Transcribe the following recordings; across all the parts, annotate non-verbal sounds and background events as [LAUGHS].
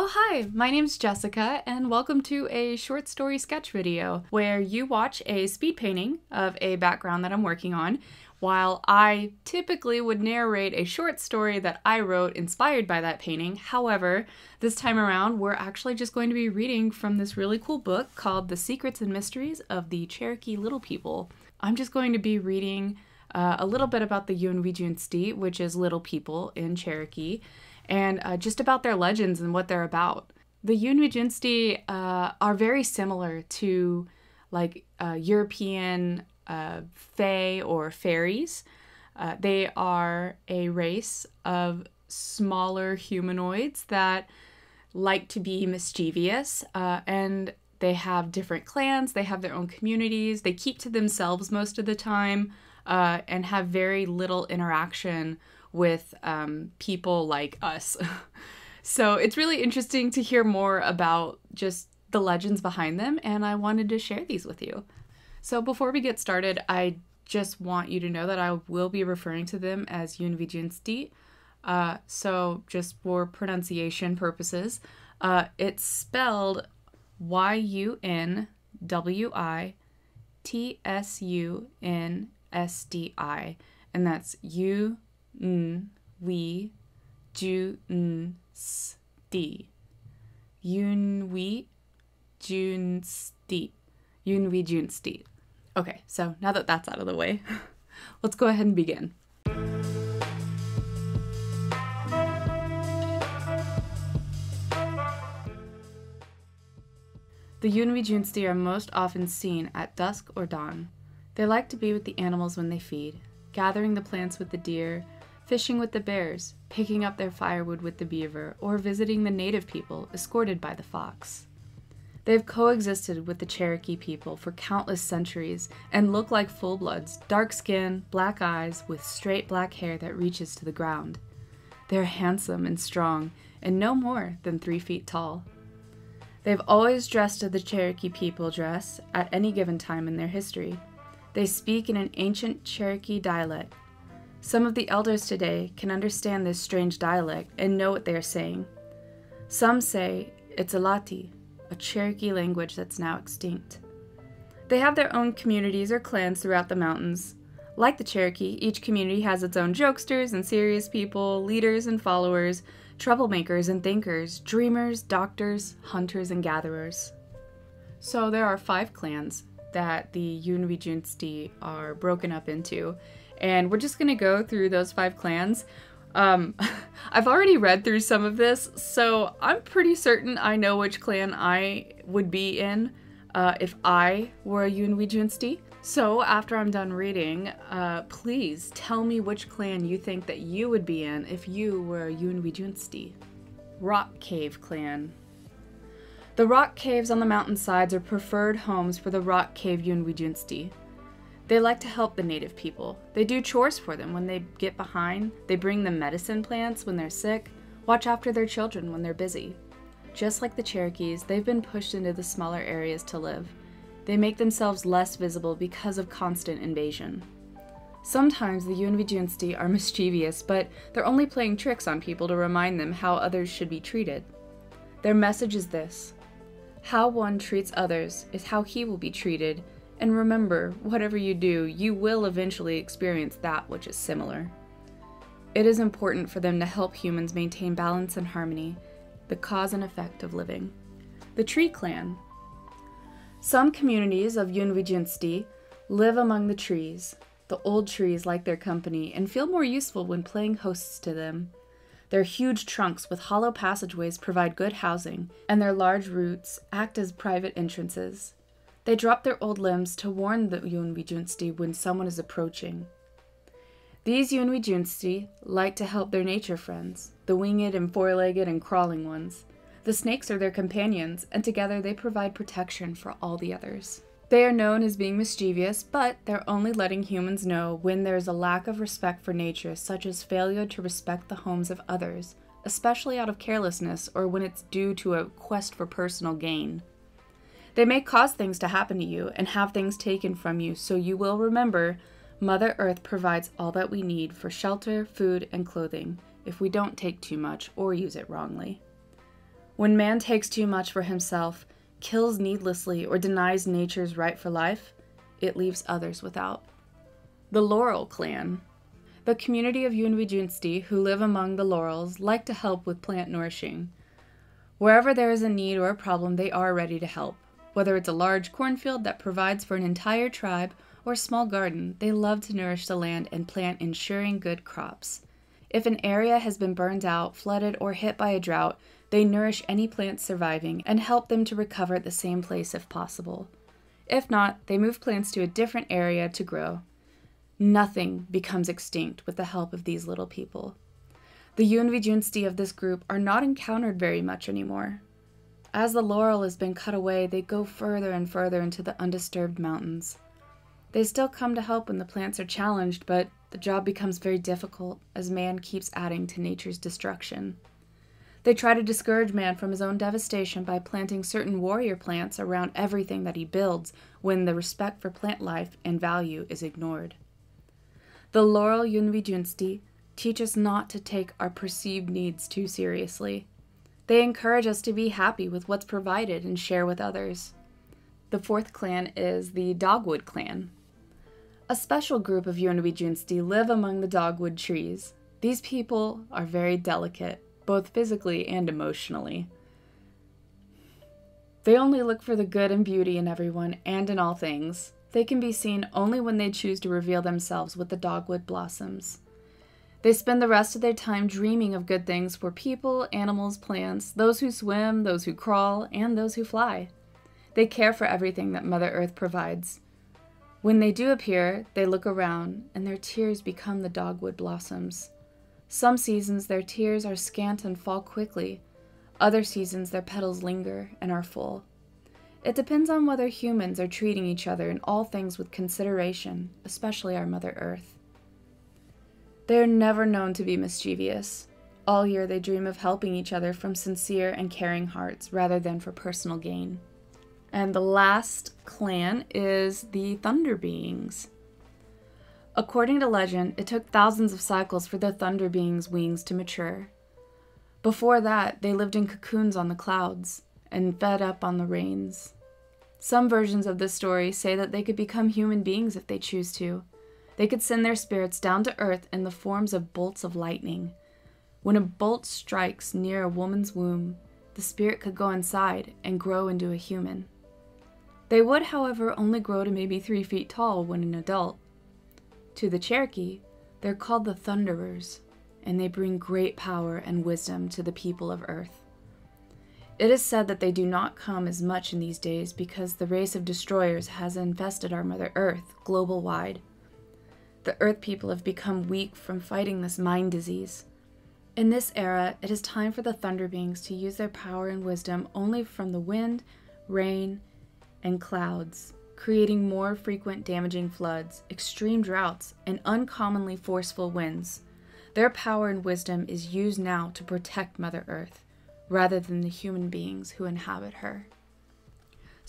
Oh, hi, my name's Jessica, and welcome to a short story sketch video where you watch a speed painting of a background that I'm working on, while I typically would narrate a short story that I wrote inspired by that painting. However, this time around, we're actually just going to be reading from this really cool book called The Secrets and Mysteries of the Cherokee Little People. I'm just going to be reading uh, a little bit about the Yunwi which is little people in Cherokee and uh, just about their legends and what they're about. The Yunwi Tsunsdi uh, are very similar to like uh, European uh, fae or fairies. Uh, they are a race of smaller humanoids that like to be mischievous uh, and they have different clans, they have their own communities, they keep to themselves most of the time uh, and have very little interaction with um, people like us. [LAUGHS] so it's really interesting to hear more about just the legends behind them, and I wanted to share these with you. So before we get started, I just want you to know that I will be referring to them as Yunwi Tsunsdi. Uh, so just for pronunciation purposes, uh, it's spelled Y U N W I T S U N S D I, and that's U N we ju n s d yun we jun sti yun we jun sti okay so now that that's out of the way [LAUGHS] let's go ahead and begin. The Yunwi are most often seen at dusk or dawn. They like to be with the animals when they feed, gathering the plants with the deer, fishing with the bears, picking up their firewood with the beaver, or visiting the native people escorted by the fox. They have coexisted with the Cherokee people for countless centuries and look like full bloods, dark skin, black eyes, with straight black hair that reaches to the ground. They are handsome and strong, and no more than three feet tall. They've always dressed as the Cherokee people dress at any given time in their history. They speak in an ancient Cherokee dialect some of the elders today can understand this strange dialect and know what they are saying. Some say it's a Lati, a Cherokee language that's now extinct. They have their own communities or clans throughout the mountains. Like the Cherokee, each community has its own jokesters and serious people, leaders and followers, troublemakers and thinkers, dreamers, doctors, hunters, and gatherers. So there are five clans that the Yunwi Tsunsdi are broken up into, and we're just gonna go through those five clans. Um, [LAUGHS] I've already read through some of this, so I'm pretty certain I know which clan I would be in uh, if I were a Yunwi Tsunsdi. So after I'm done reading, uh, please tell me which clan you think that you would be in if you were a Yunwi Tsunsdi. Rock Cave Clan. The rock caves on the mountainsides are preferred homes for the Rock Cave Yunwi Tsunsdi. They like to help the native people. They do chores for them when they get behind. They bring them medicine plants when they're sick, watch after their children when they're busy. Just like the Cherokees, they've been pushed into the smaller areas to live. They make themselves less visible because of constant invasion. Sometimes the Yunwi Tsunsdi are [LAUGHS] mischievous, but they're only playing tricks on people to remind them how others should be treated. Their message is this How one treats others is how he will be treated, and remember, whatever you do, you will eventually experience that which is similar. It is important for them to help humans maintain balance and harmony, the cause and effect of living. The Tree Clan. Some communities of Yunwi Tsunsdi live among the trees. The old trees like their company and feel more useful when playing hosts to them. Their huge trunks with hollow passageways provide good housing, and their large roots act as private entrances. They drop their old limbs to warn the Yunwi Tsunsdi when someone is approaching. These Yunwi Tsunsdi like to help their nature friends, the winged and four-legged and crawling ones. The snakes are their companions, and together they provide protection for all the others. They are known as being mischievous, but they're only letting humans know when there is a lack of respect for nature, such as failure to respect the homes of others, especially out of carelessness or when it's due to a quest for personal gain. They may cause things to happen to you and have things taken from you, so you will remember Mother Earth provides all that we need for shelter, food, and clothing if we don't take too much or use it wrongly. When man takes too much for himself, kills needlessly, or denies nature's right for life, it leaves others without. The Laurel Clan. The community of Yunwi who live among the laurels like to help with plant nourishing. Wherever there is a need or a problem, they are ready to help. Whether it's a large cornfield that provides for an entire tribe or a small garden, they love to nourish the land and plant ensuring good crops. If an area has been burned out, flooded, or hit by a drought, they nourish any plants surviving and help them to recover at the same place if possible. If not, they move plants to a different area to grow. Nothing becomes extinct with the help of these little people. The Yunwi Tsunsdi of this group are not encountered very much anymore. As the laurel has been cut away, they go further and further into the undisturbed mountains. They still come to help when the plants are challenged, but the job becomes very difficult as man keeps adding to nature's destruction. They try to discourage man from his own devastation by planting certain warrior plants around everything that he builds when the respect for plant life and value is ignored. The Laurel Yunwi Tsunsdi teach us not to take our perceived needs too seriously. They encourage us to be happy with what's provided and share with others. The fourth clan is the Dogwood clan. A special group of Yunwi Tsunsdi live among the dogwood trees. These people are very delicate both physically and emotionally. They only look for the good and beauty in everyone and in all things. They can be seen only when they choose to reveal themselves with the dogwood blossoms. They spend the rest of their time dreaming of good things for people, animals, plants, those who swim, those who crawl, and those who fly. They care for everything that Mother Earth provides. When they do appear, they look around, and their tears become the dogwood blossoms. Some seasons their tears are scant and fall quickly. Other seasons their petals linger and are full. It depends on whether humans are treating each other in all things with consideration, especially our Mother Earth. They are never known to be mischievous. All year they dream of helping each other from sincere and caring hearts rather than for personal gain. And the last clan is the Thunder Beings. According to legend, it took thousands of cycles for the Thunder Being's wings to mature. Before that, they lived in cocoons on the clouds and fed up on the rains. Some versions of this story say that they could become human beings if they choose to. They could send their spirits down to earth in the forms of bolts of lightning. When a bolt strikes near a woman's womb, the spirit could go inside and grow into a human. They would, however, only grow to maybe three feet tall when an adult. To the Cherokee, they're called the Thunderers, and they bring great power and wisdom to the people of Earth. It is said that they do not come as much in these days because the race of destroyers has infested our Mother Earth global wide. The Earth people have become weak from fighting this mind disease. In this era, it is time for the Thunder Beings to use their power and wisdom only from the wind, rain, and clouds creating more frequent damaging floods, extreme droughts, and uncommonly forceful winds. Their power and wisdom is used now to protect Mother Earth, rather than the human beings who inhabit her.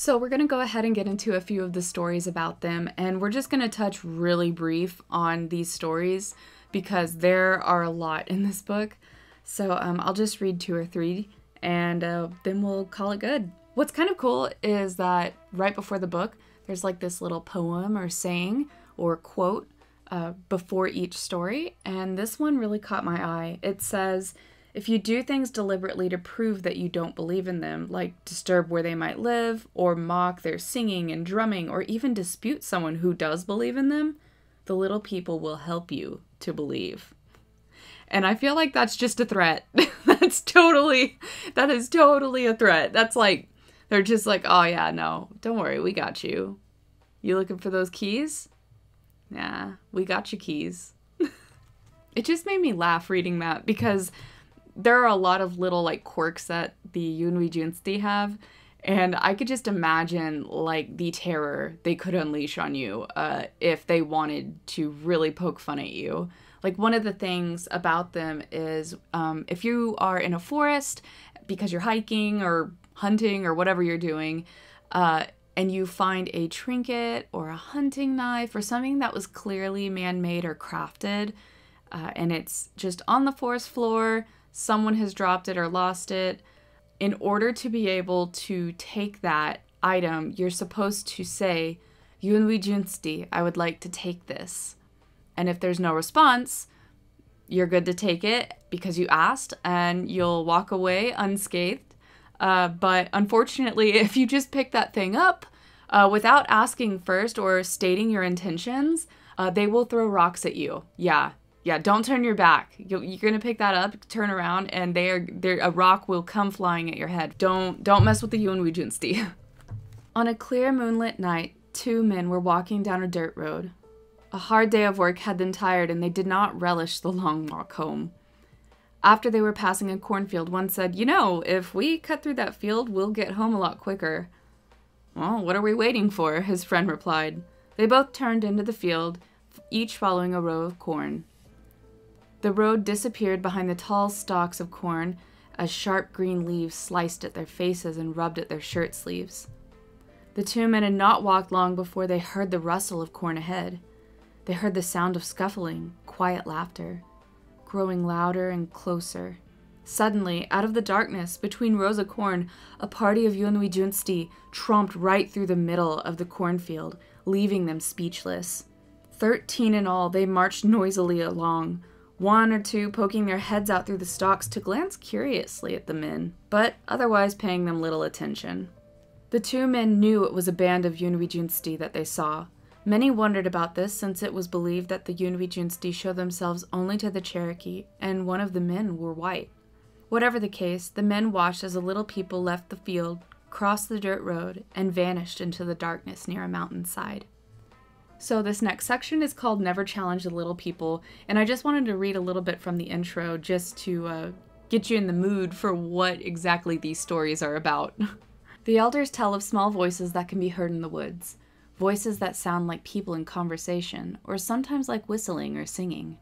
So, we're going to go ahead and get into a few of the stories about them, and we're just going to touch really brief on these stories because there are a lot in this book. So, um, I'll just read two or three and uh, then we'll call it good. What's kind of cool is that right before the book, there's like this little poem or saying or quote uh, before each story, and this one really caught my eye. It says, if you do things deliberately to prove that you don't believe in them, like disturb where they might live, or mock their singing and drumming, or even dispute someone who does believe in them, the little people will help you to believe. And I feel like that's just a threat. [LAUGHS] that's totally, that is totally a threat. That's like, they're just like, oh yeah, no, don't worry, we got you. You looking for those keys? Yeah, we got your keys. [LAUGHS] it just made me laugh reading that because there are a lot of little like quirks that the Yunwi Tsunsdi have. And I could just imagine like the terror they could unleash on you uh, if they wanted to really poke fun at you. Like one of the things about them is um, if you are in a forest because you're hiking or hunting or whatever you're doing, uh, and you find a trinket or a hunting knife or something that was clearly man made or crafted, uh, and it's just on the forest floor, someone has dropped it or lost it, in order to be able to take that item, you're supposed to say, Yunwi Tsunsdi, I would like to take this. And if there's no response, you're good to take it because you asked and you'll walk away unscathed. Uh, but unfortunately, [LAUGHS] if you just pick that thing up uh, without asking first or stating your intentions, uh, they will throw rocks at you. Yeah, yeah. Don't turn your back. you are gonna pick that up, turn around, and they are there. A rock will come flying at your head. Don't don't mess with the Yunwi Tsunsdi. [LAUGHS] On a clear moonlit night, two men were walking down a dirt road. A hard day of work had them tired, and they did not relish the long walk home. After they were passing a cornfield, one said, You know, if we cut through that field, we'll get home a lot quicker. Well, what are we waiting for? His friend replied. They both turned into the field, each following a row of corn. The road disappeared behind the tall stalks of corn as sharp green leaves sliced at their faces and rubbed at their shirt sleeves. The two men had not walked long before they heard the rustle of corn ahead. They heard the sound of scuffling, quiet laughter, growing louder and closer. Suddenly, out of the darkness, between rows of corn, a party of Yunwi Tsunsdi tromped right through the middle of the cornfield, leaving them speechless. Thirteen in all, they marched noisily along, one or two poking their heads out through the stalks to glance curiously at the men, but otherwise paying them little attention. The two men knew it was a band of Yunwi Tsunsdi that they saw, Many wondered about this since it was believed that the Yunwi Tsunsdi show themselves only to the Cherokee, and one of the men were white. Whatever the case, the men watched as the little people left the field, crossed the dirt road, and vanished into the darkness near a mountainside. So, this next section is called Never Challenge the Little People, and I just wanted to read a little bit from the intro just to uh, get you in the mood for what exactly these stories are about. [LAUGHS] the elders tell of small voices that can be heard in the woods voices that sound like people in conversation, or sometimes like whistling or singing.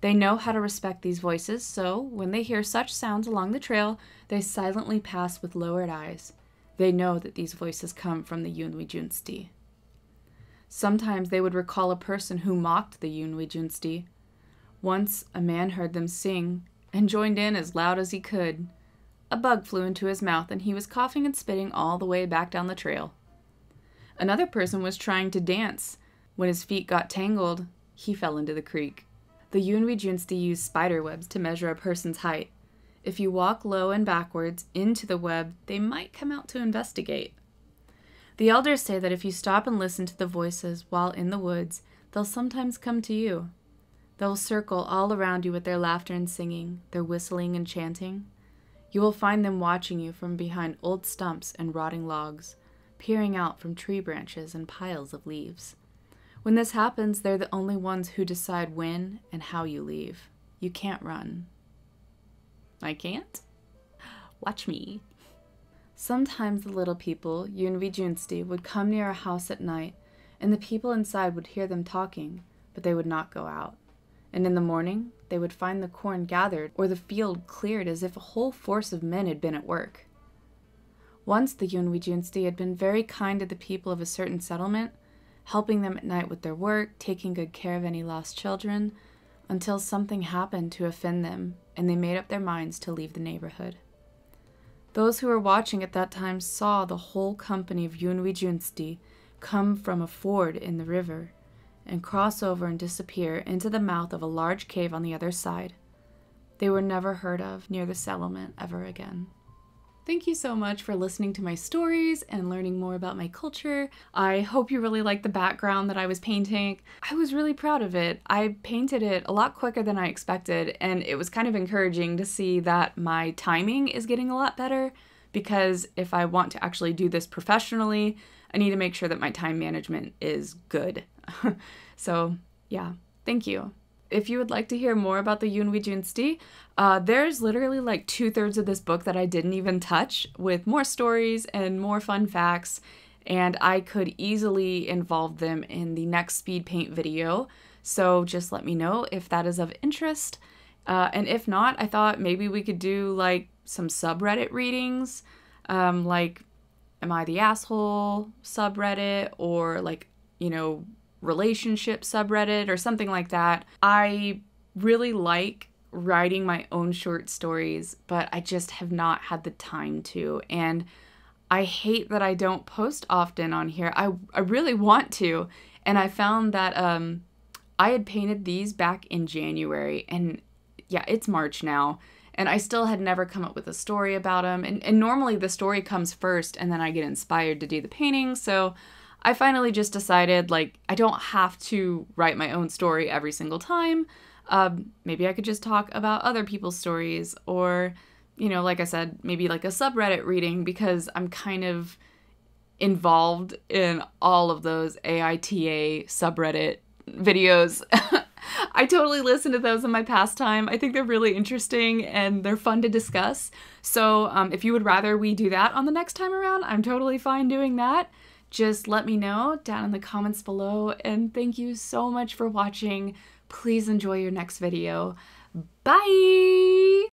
They know how to respect these voices, so when they hear such sounds along the trail, they silently pass with lowered eyes. They know that these voices come from the Yunwi Tsunsdi. Sometimes they would recall a person who mocked the Yunwi Tsunsdi. Once a man heard them sing and joined in as loud as he could. A bug flew into his mouth and he was coughing and spitting all the way back down the trail. Another person was trying to dance. When his feet got tangled, he fell into the creek. The Yunwi Tsunsdi use spider webs to measure a person's height. If you walk low and backwards into the web, they might come out to investigate. The elders say that if you stop and listen to the voices while in the woods, they'll sometimes come to you. They'll circle all around you with their laughter and singing, their whistling and chanting. You will find them watching you from behind old stumps and rotting logs peering out from tree branches and piles of leaves. When this happens, they're the only ones who decide when and how you leave. You can't run. I can't? Watch me. Sometimes the little people, Yunwi Tsunsdi, would come near a house at night, and the people inside would hear them talking, but they would not go out. And in the morning, they would find the corn gathered or the field cleared as if a whole force of men had been at work. Once the Yunwi Tsunsdi had been very kind to the people of a certain settlement, helping them at night with their work, taking good care of any lost children, until something happened to offend them, and they made up their minds to leave the neighborhood. Those who were watching at that time saw the whole company of Yunwi Tsunsdi come from a ford in the river and cross over and disappear into the mouth of a large cave on the other side. They were never heard of near the settlement ever again. Thank you so much for listening to my stories and learning more about my culture. I hope you really like the background that I was painting. I was really proud of it. I painted it a lot quicker than I expected, and it was kind of encouraging to see that my timing is getting a lot better because if I want to actually do this professionally, I need to make sure that my time management is good. [LAUGHS] so, yeah, thank you if you would like to hear more about the Yunwi Tsunsdi, uh, there's literally like two thirds of this book that I didn't even touch, with more stories and more fun facts, and I could easily involve them in the next speed paint video. So just let me know if that is of interest. Uh, and if not, I thought maybe we could do like some subreddit readings, um, like Am I the Asshole subreddit, or like, you know, relationship subreddit or something like that. I really like writing my own short stories, but I just have not had the time to. And I hate that I don't post often on here. I, I really want to. And I found that um, I had painted these back in January, and yeah, it's March now. And I still had never come up with a story about them. And, and normally the story comes first, and then I get inspired to do the painting. So I finally just decided like I don't have to write my own story every single time. Um, maybe I could just talk about other people's stories, or, you know, like I said, maybe like a subreddit reading because I'm kind of involved in all of those AITA subreddit videos. [LAUGHS] I totally listen to those in my pastime. I think they're really interesting and they're fun to discuss. So, um, if you would rather we do that on the next time around, I'm totally fine doing that. Just let me know down in the comments below. And thank you so much for watching. Please enjoy your next video. Bye!